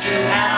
to have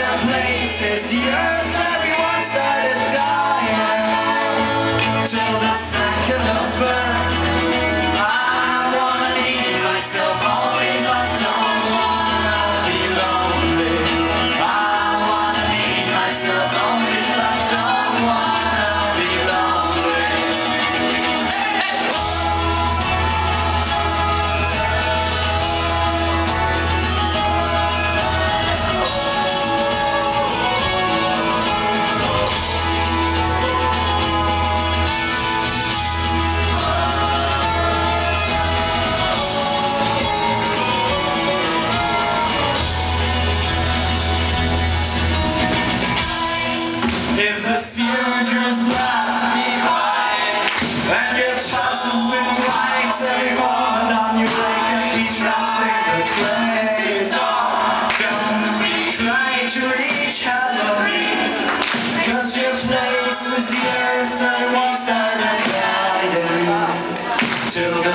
places The earth everyone started dying. Till the second of first